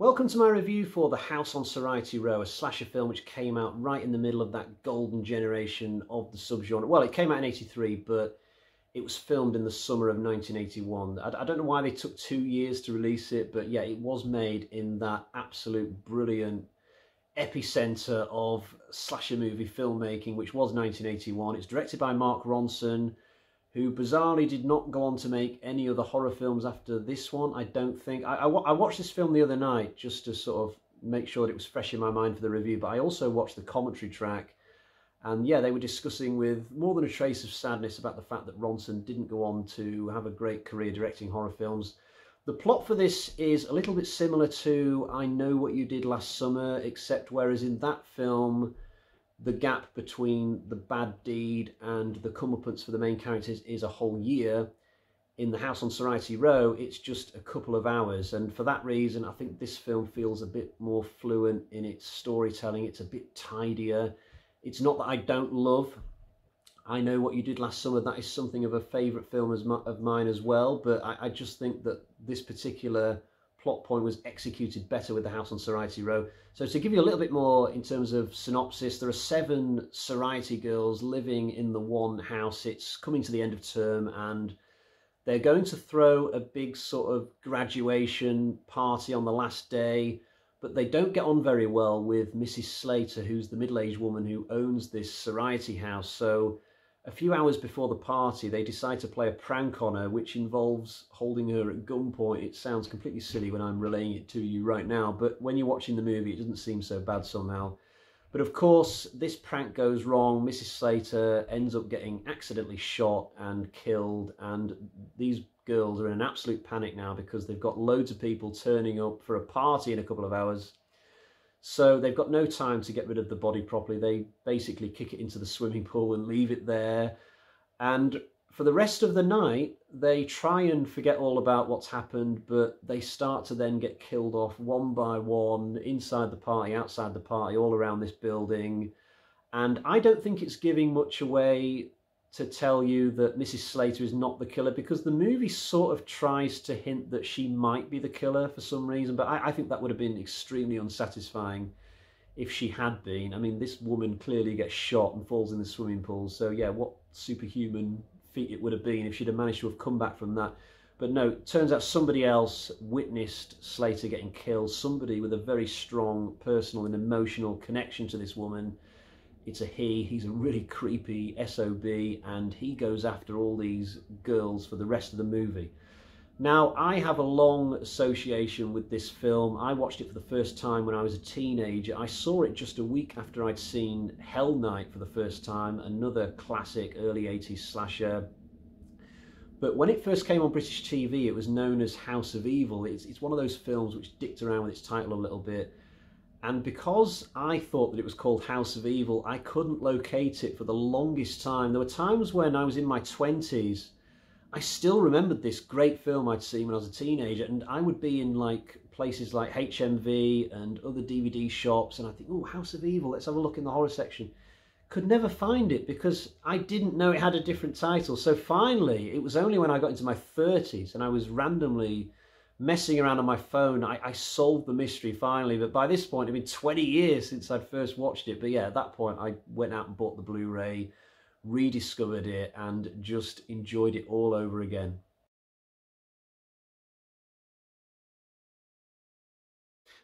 Welcome to my review for The House on Sorority Row, a slasher film which came out right in the middle of that golden generation of the subgenre. Well, it came out in 83, but it was filmed in the summer of 1981. I, I, don't know why they took two years to release it, but yeah, it was made in that absolute brilliant epicenter of slasher movie filmmaking, which was 1981. It's directed by Mark Ronson, who bizarrely did not go on to make any other horror films after this one. I don't think. I, I, I, watched this film the other night just to sort of make sure that it was fresh in my mind for the review, but I also watched the commentary track. And yeah, they were discussing with more than a trace of sadness about the fact that Ronson didn't go on to have a great career directing horror films. The plot for this is a little bit similar to I Know What You Did Last Summer, except whereas in that film, the gap between the bad deed and the comeuppance for the main characters is a whole year. In the House on Sorority Row, it's just a couple of hours, and for that reason, I think this film feels a bit more fluent in its storytelling. It's a bit tidier. It's not that I don't love I Know What You Did Last Summer. That is something of a favourite film as of mine as well, but I, I just think that this particular plot point was executed better with the house on Sorority Row. So to give you a little bit more in terms of synopsis, there are seven Sorority girls living in the one house. It's coming to the end of term and they're going to throw a big sort of graduation party on the last day, but they don't get on very well with Mrs. Slater, who's the middle-aged woman who owns this Sorority house. So a few hours before the party, they decide to play a prank on her, which involves holding her at gunpoint. It sounds completely silly when I'm relaying it to you right now, but when you're watching the movie, it doesn't seem so bad somehow. But of course, this prank goes wrong. Mrs. Slater ends up getting accidentally shot and killed, and these girls are in an absolute panic now because they've got loads of people turning up for a party in a couple of hours so they've got no time to get rid of the body properly. They basically kick it into the swimming pool and leave it there. And for the rest of the night, they try and forget all about what's happened, but they start to then get killed off one by one, inside the party, outside the party, all around this building. And I don't think it's giving much away to tell you that Mrs. Slater is not the killer because the movie sort of tries to hint that she might be the killer for some reason, but I, I, think that would have been extremely unsatisfying if she had been. I mean, this woman clearly gets shot and falls in the swimming pool, so yeah, what superhuman feat it would have been if she'd have managed to have come back from that. But no, turns out somebody else witnessed Slater getting killed, somebody with a very strong personal and emotional connection to this woman it's a he, he's a really creepy SOB, and he goes after all these girls for the rest of the movie. Now, I have a long association with this film. I watched it for the first time when I was a teenager. I saw it just a week after I'd seen Hell Night for the first time, another classic early 80s slasher. But when it first came on British TV, it was known as House of Evil. It's, it's one of those films which dicked around with its title a little bit. And because I thought that it was called House of Evil, I couldn't locate it for the longest time. There were times when I was in my 20s, I still remembered this great film I'd seen when I was a teenager, and I would be in like places like HMV and other DVD shops, and I think, oh, House of Evil, let's have a look in the horror section. Could never find it because I didn't know it had a different title. So finally, it was only when I got into my 30s and I was randomly messing around on my phone, I, I, solved the mystery finally. But by this point, it'd been 20 years since I'd first watched it. But yeah, at that point, I went out and bought the Blu-ray, rediscovered it, and just enjoyed it all over again.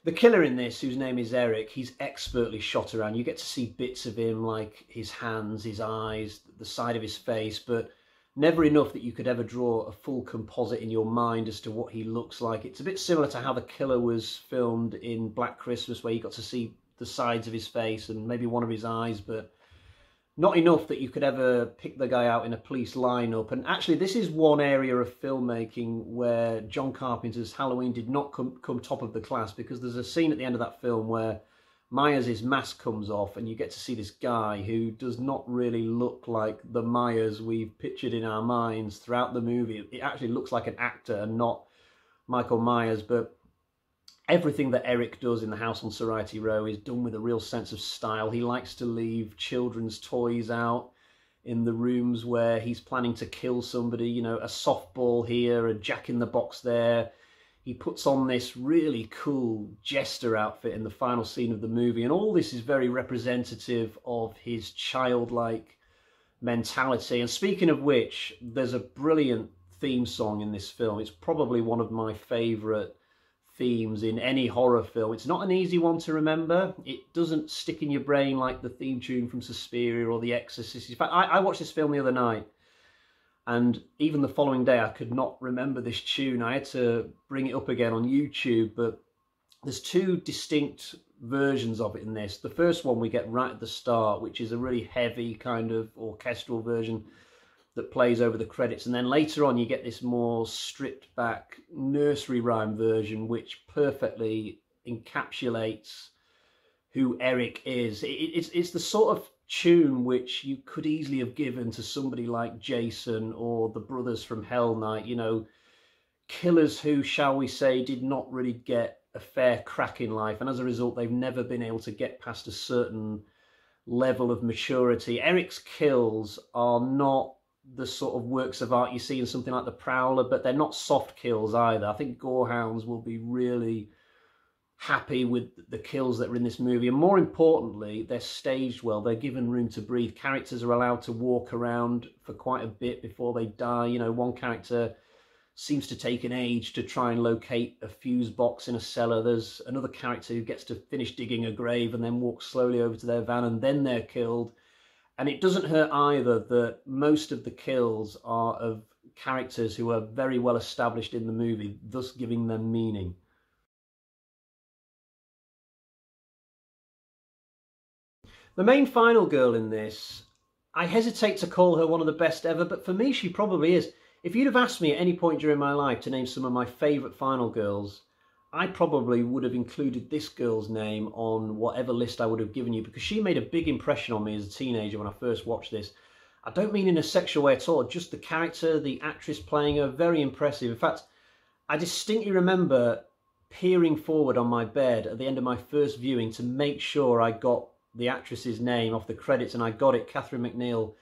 The killer in this, whose name is Eric, he's expertly shot around. You get to see bits of him, like his hands, his eyes, the side of his face, but never enough that you could ever draw a full composite in your mind as to what he looks like. It's a bit similar to how the killer was filmed in Black Christmas, where you got to see the sides of his face and maybe one of his eyes, but not enough that you could ever pick the guy out in a police lineup. And actually, this is one area of filmmaking where John Carpenter's Halloween did not come, come top of the class because there's a scene at the end of that film where Myers' mask comes off and you get to see this guy who does not really look like the Myers we've pictured in our minds throughout the movie. It actually looks like an actor and not Michael Myers, but everything that Eric does in the house on Sorority Row is done with a real sense of style. He likes to leave children's toys out in the rooms where he's planning to kill somebody, you know, a softball here, a jack in the box there, he puts on this really cool jester outfit in the final scene of the movie, and all this is very representative of his childlike mentality. And speaking of which, there's a brilliant theme song in this film. It's probably one of my favourite themes in any horror film. It's not an easy one to remember. It doesn't stick in your brain like the theme tune from Suspiria or The Exorcist. In fact, I, I watched this film the other night and even the following day, I could not remember this tune. I had to bring it up again on YouTube, but there's two distinct versions of it in this. The first one we get right at the start, which is a really heavy kind of orchestral version that plays over the credits. And then later on, you get this more stripped back nursery rhyme version, which perfectly encapsulates who Eric is. It, it's, it's the sort of tune which you could easily have given to somebody like Jason or the brothers from Hell Night, you know, killers who, shall we say, did not really get a fair crack in life, and as a result, they've never been able to get past a certain level of maturity. Eric's kills are not the sort of works of art you see in something like The Prowler, but they're not soft kills either. I think Gorehounds will be really happy with the kills that are in this movie. And more importantly, they're staged well. They're given room to breathe. Characters are allowed to walk around for quite a bit before they die. You know, one character seems to take an age to try and locate a fuse box in a cellar. There's another character who gets to finish digging a grave and then walks slowly over to their van and then they're killed. And it doesn't hurt either that most of the kills are of characters who are very well established in the movie, thus giving them meaning. The main final girl in this, I hesitate to call her one of the best ever, but for me she probably is. If you'd have asked me at any point during my life to name some of my favourite final girls, I probably would have included this girl's name on whatever list I would have given you because she made a big impression on me as a teenager when I first watched this. I don't mean in a sexual way at all, just the character, the actress playing her, very impressive. In fact, I distinctly remember peering forward on my bed at the end of my first viewing to make sure I got the actress's name off the credits and I got it, Kathryn McNeil.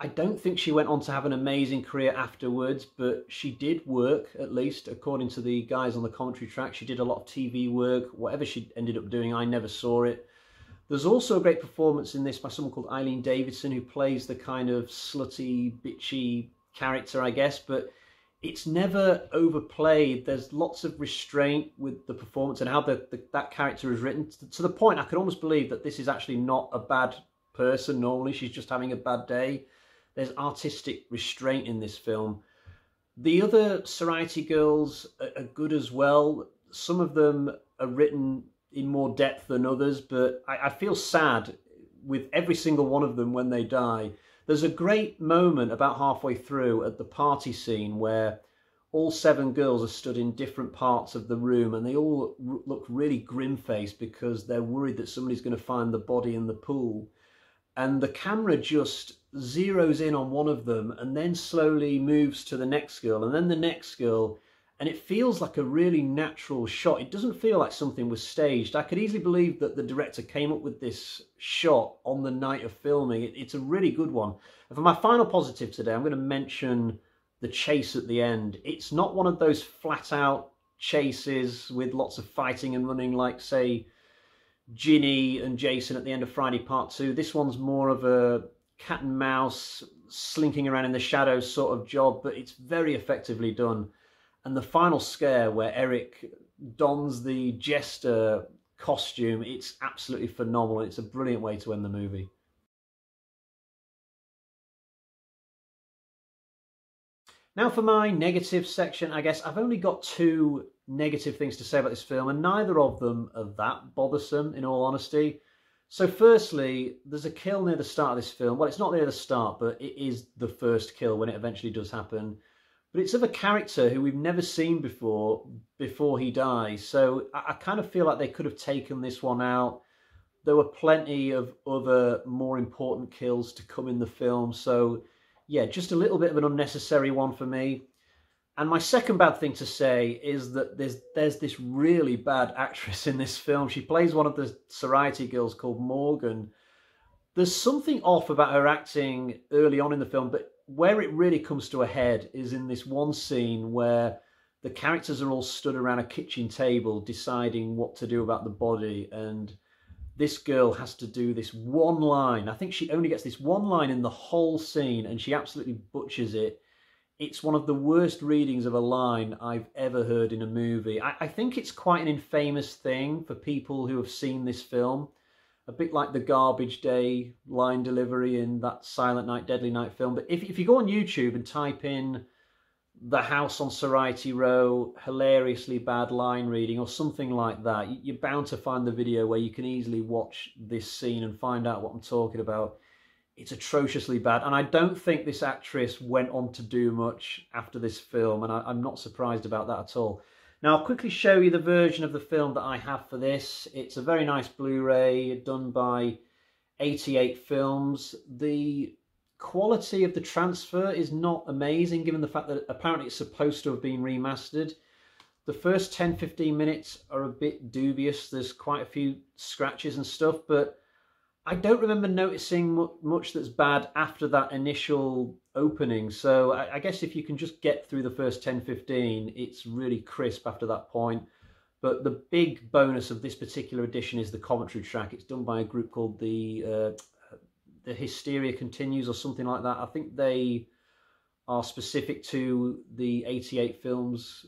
I don't think she went on to have an amazing career afterwards, but she did work, at least according to the guys on the commentary track. She did a lot of TV work. Whatever she ended up doing, I never saw it. There's also a great performance in this by someone called Eileen Davidson, who plays the kind of slutty, bitchy character, I guess, but it's never overplayed. There's lots of restraint with the performance and how the, the, that character is written to, to the point I could almost believe that this is actually not a bad person normally. She's just having a bad day. There's artistic restraint in this film. The other Sorority girls are, are good as well. Some of them are written in more depth than others, but I, I feel sad with every single one of them when they die there's a great moment about halfway through at the party scene where all seven girls are stood in different parts of the room and they all look really grim faced because they're worried that somebody's going to find the body in the pool. And the camera just zeroes in on one of them and then slowly moves to the next girl and then the next girl and it feels like a really natural shot. It doesn't feel like something was staged. I could easily believe that the director came up with this shot on the night of filming. It, it's a really good one. And for my final positive today, I'm going to mention the chase at the end. It's not one of those flat out chases with lots of fighting and running like, say, Ginny and Jason at the end of Friday Part 2. This one's more of a cat and mouse, slinking around in the shadows sort of job, but it's very effectively done and the final scare where Eric dons the jester costume, it's absolutely phenomenal. It's a brilliant way to end the movie. Now for my negative section, I guess I've only got two negative things to say about this film, and neither of them are that bothersome, in all honesty. So firstly, there's a kill near the start of this film. Well, it's not near the start, but it is the first kill when it eventually does happen but it's of a character who we've never seen before before he dies. So I, I, kind of feel like they could have taken this one out. There were plenty of other more important kills to come in the film. So yeah, just a little bit of an unnecessary one for me. And my second bad thing to say is that there's there's this really bad actress in this film. She plays one of the sorority girls called Morgan. There's something off about her acting early on in the film, but where it really comes to a head is in this one scene where the characters are all stood around a kitchen table deciding what to do about the body and this girl has to do this one line. I think she only gets this one line in the whole scene and she absolutely butchers it. It's one of the worst readings of a line I've ever heard in a movie. I, I think it's quite an infamous thing for people who have seen this film. A bit like the garbage day line delivery in that Silent Night, Deadly Night film. But if, if you go on YouTube and type in the House on Sorority Row, hilariously bad line reading, or something like that, you're bound to find the video where you can easily watch this scene and find out what I'm talking about. It's atrociously bad, and I don't think this actress went on to do much after this film, and I, am not surprised about that at all. Now, I'll quickly show you the version of the film that I have for this. It's a very nice Blu-ray done by 88 Films. The quality of the transfer is not amazing given the fact that apparently it's supposed to have been remastered. The first 10-15 minutes are a bit dubious. There's quite a few scratches and stuff, but I don't remember noticing much that's bad after that initial opening. So I, I guess if you can just get through the first 10-15, it's really crisp after that point. But the big bonus of this particular edition is the commentary track. It's done by a group called the uh, the hysteria continues or something like that. I think they are specific to the 88 films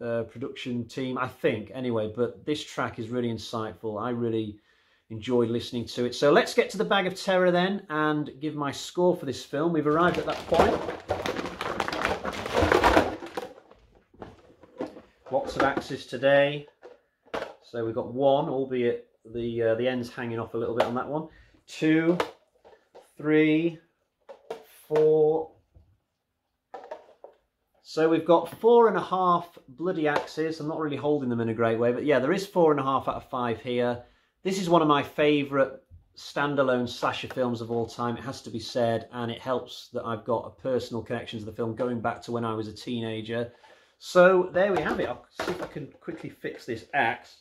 uh, production team, I think, anyway. But this track is really insightful. I really enjoyed listening to it. So let's get to the bag of terror then and give my score for this film. We've arrived at that point. Lots of axes today. So we've got one, albeit the uh, the end's hanging off a little bit on that one. Two, three, four. So we've got four and a half bloody axes. I'm not really holding them in a great way, but yeah, there is four and a half out of five here. This is one of my favourite standalone slasher films of all time, it has to be said, and it helps that I've got a personal connection to the film going back to when I was a teenager. So there we have it. I'll see if I can quickly fix this axe.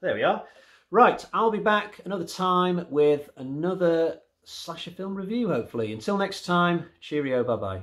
There we are. Right, I'll be back another time with another slasher film review, hopefully. Until next time, cheerio, bye-bye.